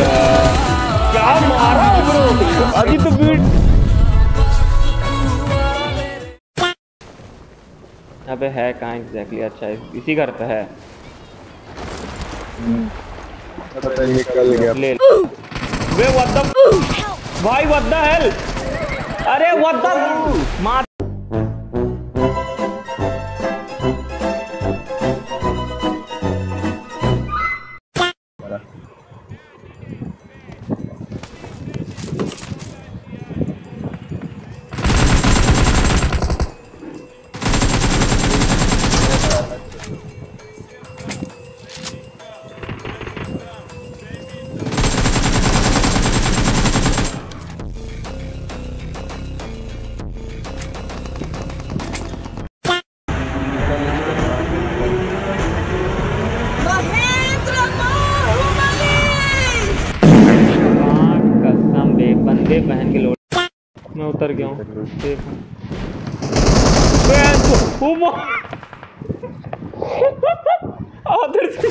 क्या मारा ब्रो अभी तो बीट अबे है कहाँ एग्जैक्टली अच्छा इसी घर पे है। गया ले वे व्हाट द भाई व्हाट द हेल अरे व्हाट द मार बंदे बहन के लोड। मैं उतर गया हूँ। देख। बहन को, ओ मा- आदर से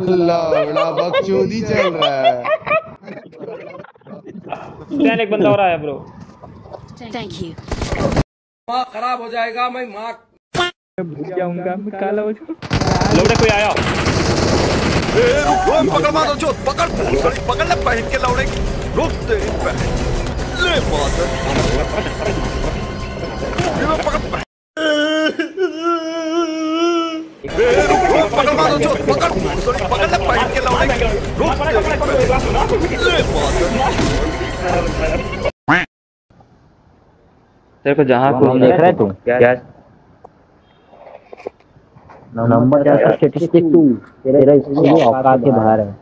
लौड़ा बकचोदी चल रहा है। चैन एक बंदा और आया ब्रो Thank you. लोडे कोई आया? पकड़ मारो जो पकड़ पकड़ ले पहन के लौड़े। रुक बहन ले मादर ये पकड़ पकड़ मारो जो पकड़ भूसड़ी पकड़ ले पहन के लौड़े। रुक बहन ले मादर तेरे को जहाँ कुछ देख रहा है तू क्या नंबर क्या था स्टैटिस्टिक टू तेरा इसलिए औकात के बाहर है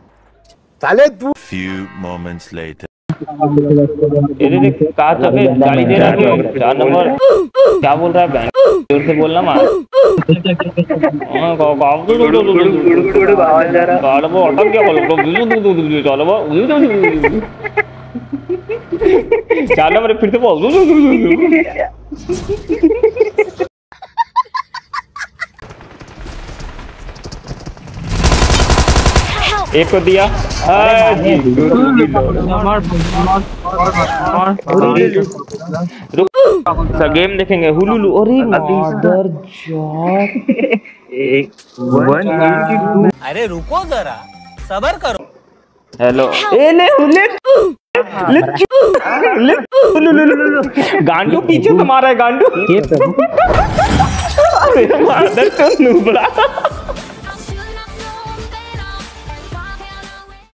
Few moments later. ये देख कहा था बे गाली दे रहा है चार नंबर क्या बोल रहा है बैंक ज़ोर से बोलना मार हाँ का का गुड़ गुड़ गुड़ गुड़ गुड़ आवाज़ जा रहा काल वो अटक गया बोल दो चलो वो चलो मेरे फिर से बोल एक को दिया। सर गेम देखेंगे। हुलुलु अरे मदर जॉब अरे रुको जरा। सबर करो। हेलो। ए ले हुले गांडू पीछे से मारा है गांडू। ये तो अरे मदर तो नुबड़ा।